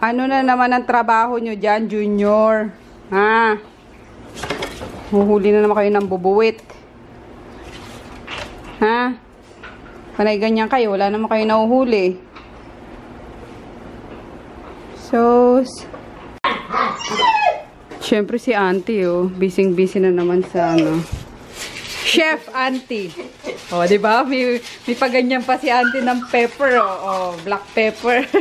Ano na naman ang trabaho nyo dyan, Junior? Ha? Huhuli na naman kayo ng bubuwit. Ha? Panay ganyan kayo, wala naman kayo nahuhuli. So, s- Siyempre si auntie, oh. Busy-busy na naman sa ano. Chef auntie. Oh, di ba? May, may paganyan pa si auntie ng pepper, oh. oh black pepper.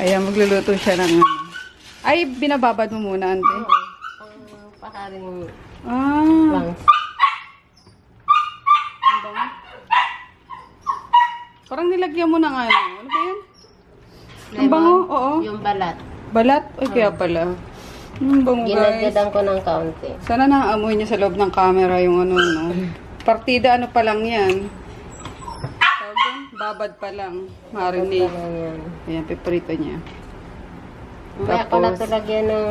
Ayan, magluluto siya ng ano. Ay, binababad mo muna, auntie. Ang pakaring Ah. lungs. Parang nilagyan mo ng ano. Ano ba yan? Ang bango, oo. Yung balat. Balat? Ay, kaya pala. Ang bango, guys. Ginagdadan ko ng kaunti. Sana naamoy niya sa loob ng camera yung ano, no? Partida, ano pa lang yan? Tawag? Babad pa lang. Marinate. Ano yan. Ayan, piprito niya. Kaya ko na Tapos, ito lagyan ng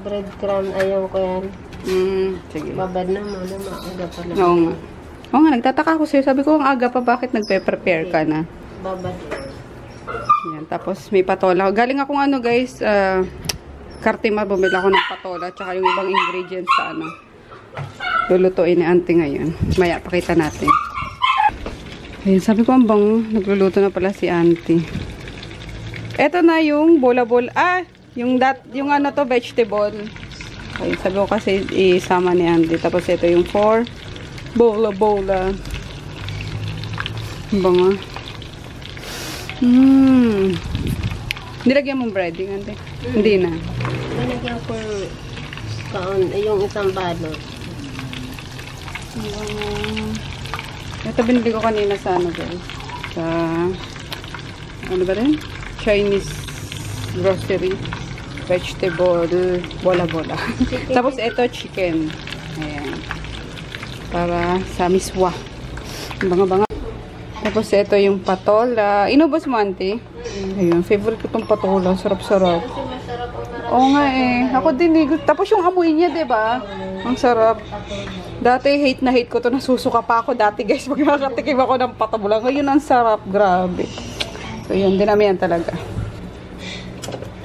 breadcrumb. Ayaw ko yan. mm, sige. Babad na. Na maaga pa lang. Oo nga. Oo nga, nagtataka ako sa'yo. Sabi ko, ang aga pa, bakit nagpe-prepare ka na? Babad. Yan, tapos may patola. Galing akong ano guys, ah, Kartima, bumili ako ng patola, tsaka yung ibang ingredients sa ano. Lulutuin ni auntie ngayon. Maya, pakita natin. Ayun, sabi ko ang bango. Nagluluto na pala si auntie. Ito na yung bola-bola. Ah, yung, dat, yung ano to, vegetable. Ayun, sabi ko kasi isama ni auntie. Tapos ito yung for bola-bola. Ang bango. Hmm. Nilagyan mong breading, ante? Hindi na. Nalagyan ko kaun, yung isang balot. Um, ito binili ko kanina sa ano guys. Sa, ano ba rin? Chinese grocery. Vegetable, bola-bola. Tapos ito chicken. Ayan. Para sa miswa. Ang Banga-banga. Tapos ito yung patola. Inubos mo, auntie? Ayun, favorite ko tong patola. Sarap-sarap. Oo nga eh. Ako din eh. Tapos yung amoy niya, 'di ba? Ang sarap. Dati hate na hate ko to. Nasusuka pa ako dati guys. Pag nakatikim ako ng patabula. Ngayon ang sarap. Grabe. So yun, dinamihan talaga.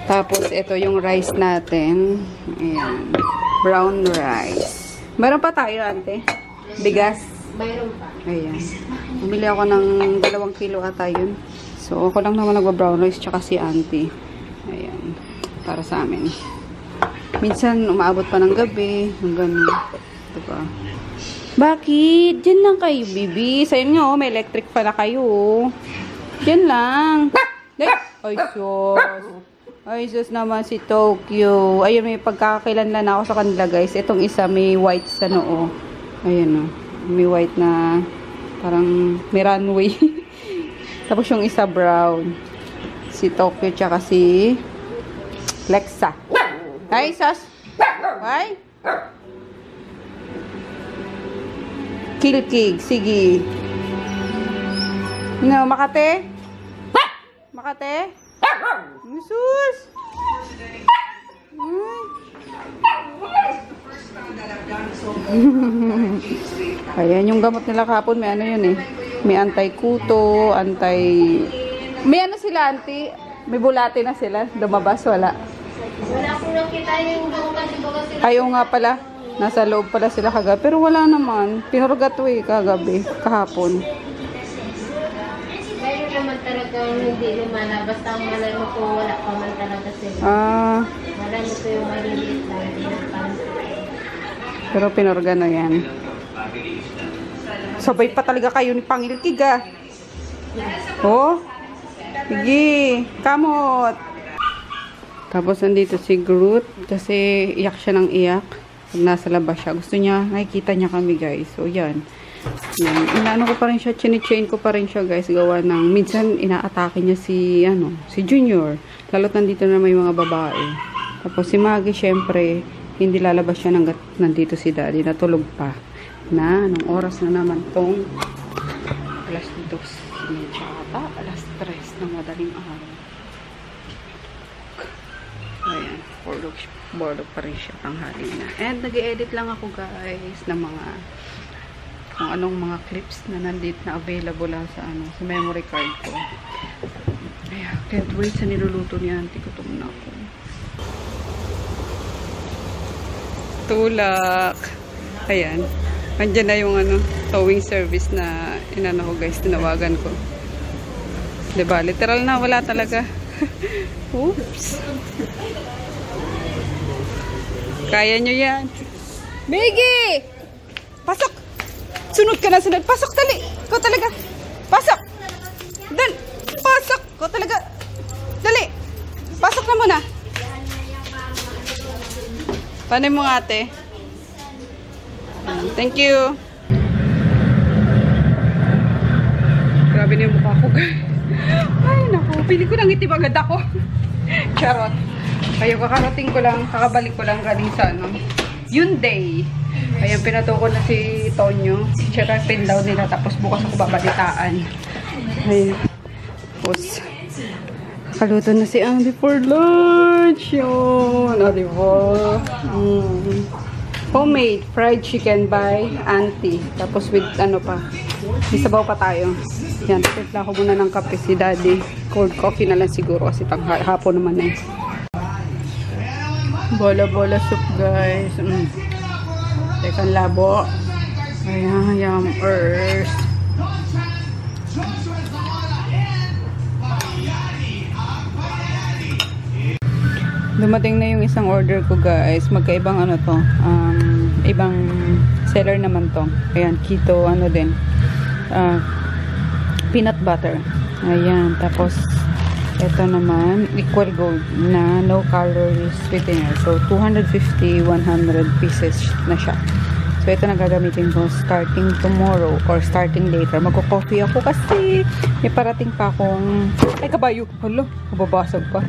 Tapos ito yung rice natin. Ayan. Brown rice. Meron pa tayo, ante. Bigas. Mayroon pa. Ayan. Bumili ako ng dalawang kilo ata yun. So, ako lang naman nagwa-brown rice tsaka si auntie. Ayan. Para sa amin. Minsan, umaabot pa ng gabi. Hanggang, diba? Bakit? Diyan lang kayo, bibi. Sa inyo, may electric pa na kayo. Diyan lang. Ay, sus. Ay, sus naman si Tokyo. Ayun, may pagkakakilanlan ako sa kanila, guys. Itong isa, may white sa noo. Ayun, oh. May white na parang may runway. Tapos yung isa brown. Si Tokyo tsaka si Lexa. Ay, sus. Ay. Kilkig. Sige. No, Makate? Makate? Sus! Ayan, yung gamot nila kahapon, may ano yun eh. May anti-kuto, anti... May ano sila, auntie? May bulate na sila. Lumabas, wala. Wala akong nakita yung baka sila. Ayaw nga pala. Nasa loob pala sila kagabi. Pero wala naman. Pinurgato eh, kagabi. Kahapon. Mayroon naman talagang hindi lumala. Basta ang malalo ko wala pa man talaga sila. Ah, Malalo ko yung maliliit. Hindi na parang pero pinurgano yan. Sabay pa talaga kayo ni Pangilkig. Oh. Sige. Kamot. Tapos nandito si Groot kasi iyak siya ng iyak. Pag nasa labas siya. Gusto niya, nakikita niya kami guys. So yan. Yan. Inaano ko pa rin siya, chini-chain ko pa rin siya guys. Gawa ng, minsan inaatake niya si, ano, si Junior. Lalo't nandito na may mga babae. Tapos si Maggie, syempre, hindi lalabas siya hanggat nandito si Daddy. Natulog pa. Na, anong oras na naman tong alas 2. Medyo ata, alas 3 ng madaling araw. Ayan, borlog, borlog pa rin siya tanghali na. And nag-edit lang ako guys ng mga kung anong mga clips na nandito na available lang sa ano sa memory card ko. Ayan, can't wait sa niluluto ni auntie. Gutom na ako. Tulak. Ayan. Andiyan na yung ano, towing service na inano ko guys, tinawagan ko. Diba? Literal na, wala talaga. Oops. Kaya nyo yan. Biggie! Pasok! Sunod ka na, sunod. Pasok, tali! Ikaw talaga. Pasok! Dal! Pasok! Ikaw talaga. Dali! Pasok na muna. Paano mo ate? Thank you. Grabe na yung mukha ko, guys. Ay, naku. Pili ko lang itib agad ako. Charot. Kayo, kakarating ko lang, kakabalik ko lang galing sa ano, yun day. Ayun, pinatuko na si Tonyo. Check ang pin daw nila, tapos bukas ako babalitaan. Ayun. Tapos, kakaluto na si Andy for lunch. Yun. O, diba? Mm. Homemade fried chicken by Auntie. Tapos with ano pa. May sabaw pa tayo. Yan, timpla ko muna ng kape si Daddy. Cold coffee na lang siguro kasi pang hapon naman eh. Bola-bola soup guys. Mm. Teka, labo. Ayan, yum earth. Dumating na yung isang order ko guys. Magkaibang ano to. Um, ibang seller naman to. Ayan, keto ano din. Ah, peanut butter. Ayan, tapos ito naman, equal gold na no calories sweetener. So, 250, 100 pieces na siya. So, ito na gagamitin ko starting tomorrow or starting later. Magko-coffee ako kasi may parating pa akong, ay kabayo, halo, mababasag pa.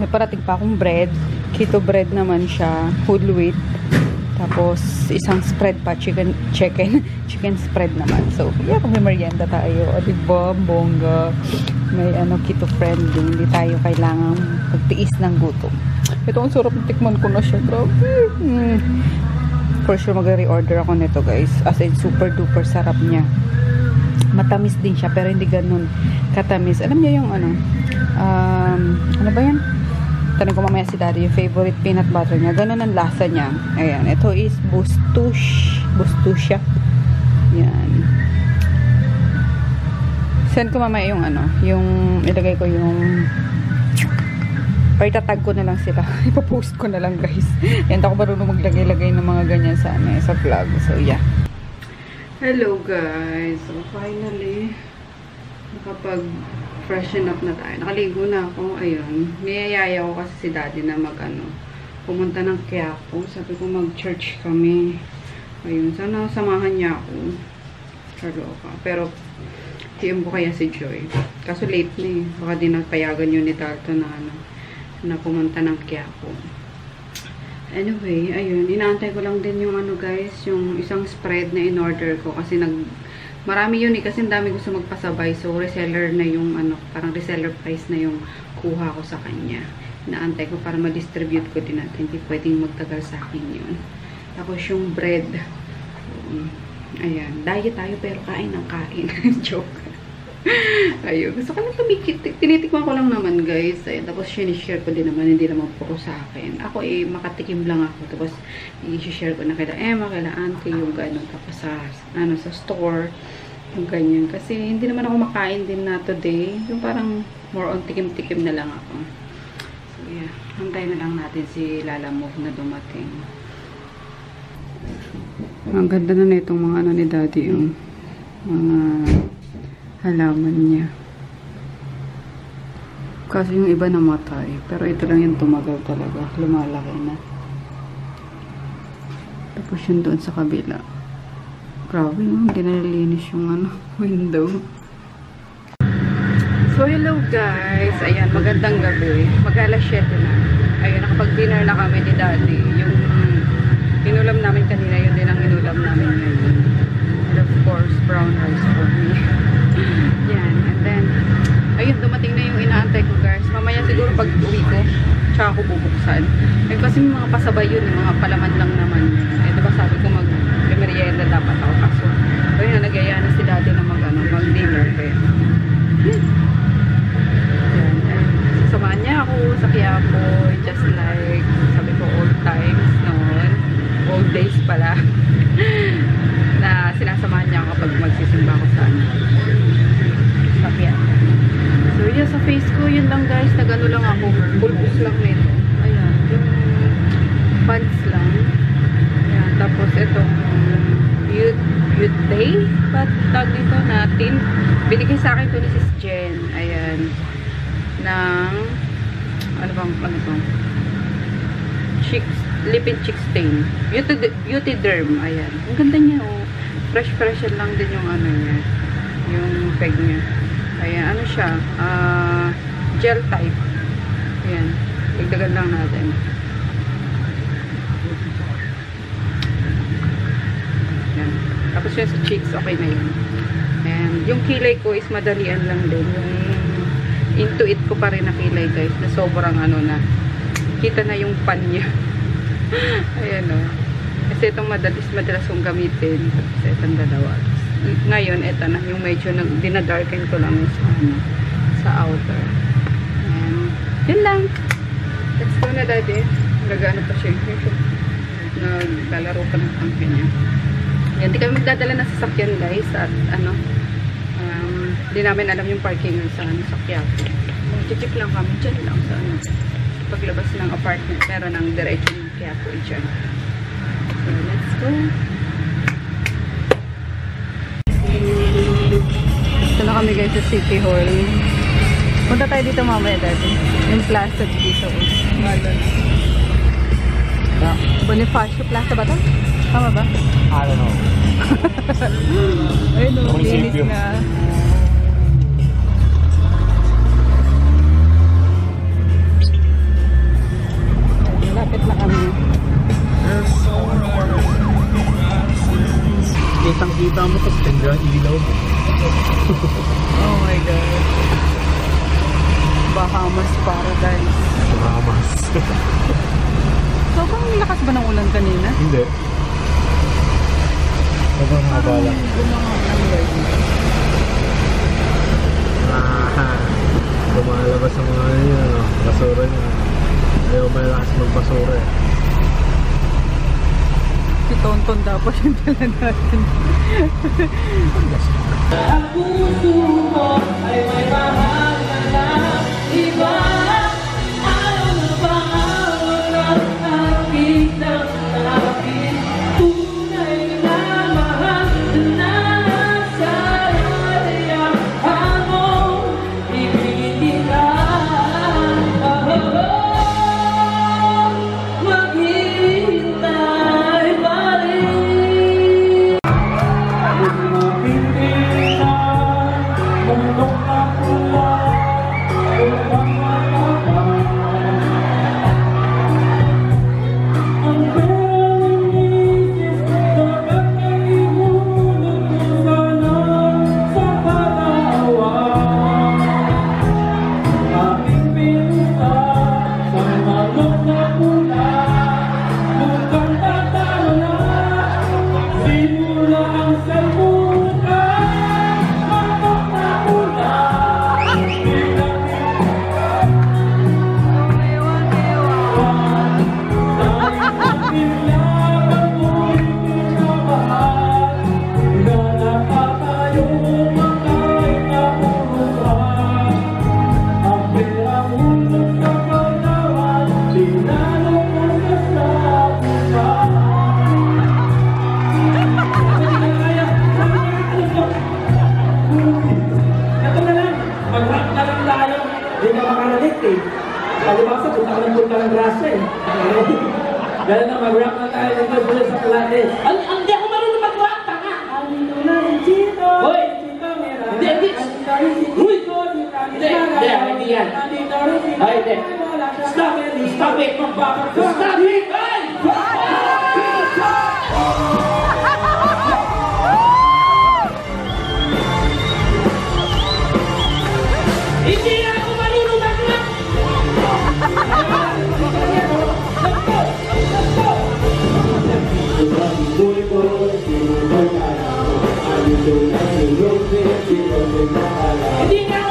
May parating pa akong bread. Keto bread naman siya, whole wheat. Tapos, isang spread pa, chicken, chicken, chicken spread naman. So, yeah, may merienda tayo, o diba, bongga, may ano, keto friendly, hindi tayo kailangan magtiis ng gutom. Ito, ang sarap, tikman ko na siya, grabe. Mm. For sure, mag-reorder ako nito, guys. As in, super duper sarap niya. Matamis din siya, pero hindi ganun katamis. Alam niyo yung ano, um, ano ba yan? Tanong ko mamaya si daddy yung favorite peanut butter niya. Ganun ang lasa niya. Ayan. Ito is Bustush. Bustusha. Yan. Send ko mamaya yung ano. Yung ilagay ko yung or itatag ko na lang sila. Ipapost ko na lang guys. Yan ako marunong maglagay-lagay ng mga ganyan sa, ano, sa vlog. So yeah. Hello guys. So finally nakapag freshen up na tayo. Nakaligo na ako. Ayun. Niyayaya ko kasi si daddy na mag ano, pumunta ng Quiapo. Sabi ko mag-church kami. Ayun. Sana samahan niya ako. Kaloka. Pero tiyem ko kaya si Joy. Kaso late na eh. Baka di nagpayagan yun ni Dalton na ano, na pumunta ng Quiapo. Anyway, ayun, inaantay ko lang din yung ano guys, yung isang spread na in-order ko kasi nag marami yun eh kasi dami gusto magpasabay so reseller na yung ano, parang reseller price na yung kuha ko sa kanya. Inaantay ko para ma-distribute ko din natin. Hindi pwedeng magtagal sa akin yun. Tapos yung bread. Um, ayan, diet tayo pero kain ng kain. Joke. Ayun. Gusto ko lang tumikit. Tinitikman ko lang naman, guys. Ayun. Tapos, sinishare ko din naman. Hindi naman puro sa akin. Ako, eh, makatikim lang ako. Tapos, i-share ko na kila Emma, kila Auntie, yung gano'n. Tapos, sa, ano, sa store. Yung ganyan. Kasi, hindi naman ako makain din na today. Yung parang, more on tikim-tikim na lang ako. So, yeah. Hantay na lang natin si Lala Move na dumating. Ang ganda na na itong mga ano ni Daddy, yung mga halaman niya. Kasi yung iba namatay. Pero ito lang yung tumagal talaga. Lumalaki na. Tapos yun doon sa kabila. Grabe, no? hindi yung ano, window. So, hello guys. Ayan, magandang gabi. Mag-alas 7 na. Ayun, nakapag-dinner na kami ni Daddy. Yung inulam namin kanina, yun din ang inulam namin ngayon. And of course, brown rice for me. Yan. And then, ayun, dumating na yung inaantay ko guys. Mamaya siguro pag uwi ko, tsaka ako bubuksan. Eh, kasi mga pasabay yun, yung mga palaman lang naman. sa face ko, yun lang guys, nagano lang ako. Bulbos lang nito. Ayan, yung pads lang. Ayan, tapos ito, Beauty, Beauty, but tag dito natin. Binigay sa akin to ni Sis Jen. Ayan, ng, ano bang, ano bang, cheeks, lip and cheek stain. Beauty, beauty derm, ayan. Ang ganda niya, oh. Fresh-fresh lang din yung ano niya. Yung peg niya. Ayan, ano siya? Ah, gel type. Ayan. Dagdagan lang natin. Ayan. Tapos yun sa cheeks, okay na yun. And yung kilay ko is madalian lang din. Yung into it ko pa rin na kilay guys. Na sobrang ano na. Kita na yung pan niya. Ayan o. Kasi itong madalis, madalas kong gamitin. Tapos itong dalawa. Ngayon, ito na. Yung medyo nag, dinadarken ko lang sa, ano, sa outer. Ayan. Yun lang. Let's go na daddy. Nagano pa siya. Naglalaro pa ng kampi niya. Yan, di kami magdadala ng sasakyan guys at ano, um, di namin alam yung parking sa ano, sa Quiapo. Mag-check lang kami dyan lang sa ano, paglabas ng apartment, meron ng diretso ng Quiapo dyan. So, let's go. Na kami guys sa City Hall. Punta tayo dito mamaya dati. Yung plaza dito. Malon. Bonifacio Plaza ba to? Tama ba? I don't know. Ayun o, linis Munisipyo. na. Lapit na kami. Kitang kita mo tapos tendra ilaw. Oh my God. Bahamas Paradise. Mamas. Sobrang lakas ba ng ulan kanina? Hindi. Sobrang haba lang. Ah, lumalabas ang mga yun, ano, basura niya. Ayaw malakas magbasura eh. Si Tonton dapat yung dala natin. Ito yan. Ay, hindi. Stop it! Stop it! Stop it! Ay! Hindi ako marunong mag-rock! Hindi nga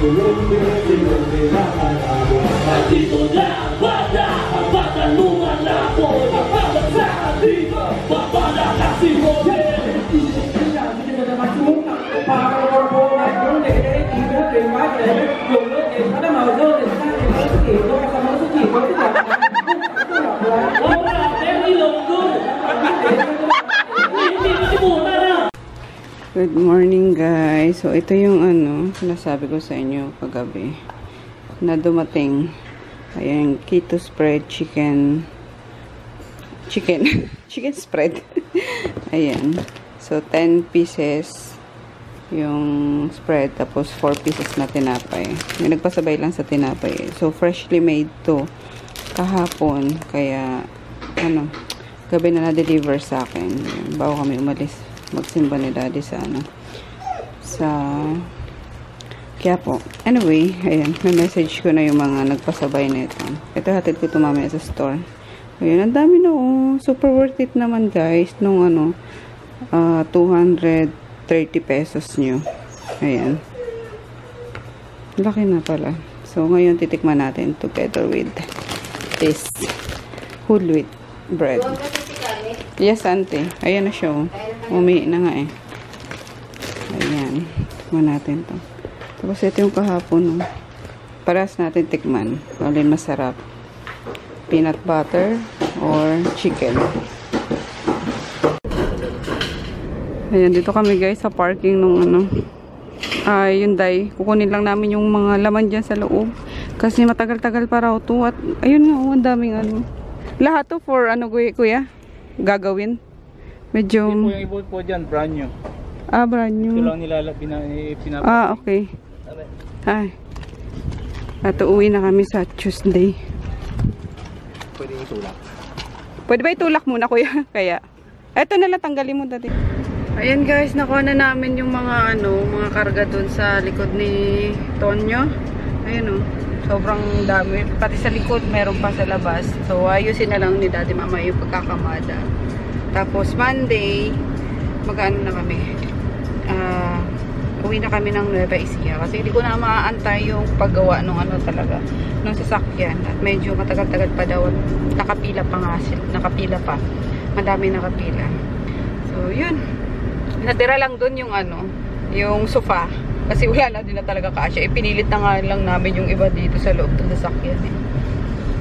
Dito na Good morning guys. So ito yung ano, sinasabi ko sa inyo kagabi na dumating. Ayan, keto spread chicken chicken chicken spread. Ayan. So 10 pieces yung spread tapos 4 pieces na tinapay. May nagpasabay lang sa tinapay. So freshly made to kahapon kaya ano gabi na na-deliver sa akin. Bago kami umalis magsimba ni daddy sa ano sa kaya po anyway ayan may message ko na yung mga nagpasabay na ito hatid ko ito mamaya sa store ayan ang dami na oh super worth it naman guys nung ano ah, 230 pesos nyo ayan laki na pala so ngayon titikman natin together with this whole wheat bread. Yes, ante. Ayan na siya. oh. Umihi na nga eh. Ayan. Tikman natin to. Tapos ito yung kahapon. Oh. Parehas natin tikman. Alin masarap. Peanut butter or chicken. Ayan, dito kami guys sa parking nung ano. Ah, Hyundai. Kukunin lang namin yung mga laman dyan sa loob. Kasi matagal-tagal pa raw to. At ayun nga, oh, ang daming ano. Lahat to for ano kuya? Gagawin? Medyo... Hindi po yung ibon po dyan, brand new. Ah, brand new. Ito lang nilala, pina, eh, pinapa. Ah, okay. Ay. At uuwi na kami sa Tuesday. Pwede itulak. Pwede ba itulak muna kuya? Kaya. Eto na lang, tanggalin mo dati. Ayan guys, nakuha na namin yung mga ano, mga karga dun sa likod ni Tonyo. Ayun oh. Sobrang dami. Pati sa likod, meron pa sa labas. So, ayusin na lang ni Daddy Mama yung pagkakamada. Tapos, Monday, mag-ano na kami. Ah, uwi na kami ng Nueva Ecija. Kasi hindi ko na maaantay yung paggawa ng ano talaga, ng sasakyan. At medyo matagal-tagal pa daw. Nakapila pa nga. Nakapila pa. Madami nakapila. So, yun. Natira lang dun yung ano, yung sofa. Kasi wala na din na talaga kasya. Ipinilit na nga lang namin yung iba dito sa loob ng sasakyan eh.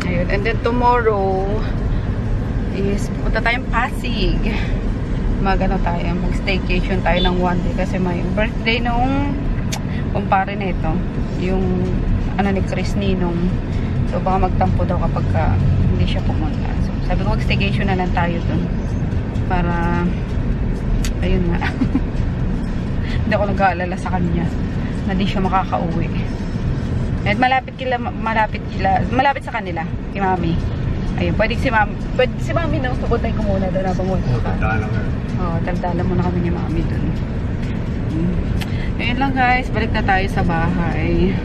Ayun. And then tomorrow is punta tayong Pasig. Mag ano tayo, mag staycation tayo ng one day kasi may birthday nung kumpare na ito. Yung ano ni Chris Ninong. So baka magtampo daw kapag ka, hindi siya pumunta. So sabi ko mag staycation na lang tayo dun. Para ayun nga. hindi ako nag-aalala sa kanya na di siya makakauwi. At malapit kila malapit kila malapit sa kanila, kay Mami. Ayun, pwede si Mami, pwede si Mami nang pupuntay ko muna doon habang wala ka. lang Oo, taldala muna kami ni Mami doon. Ayun lang guys, balik na tayo sa bahay.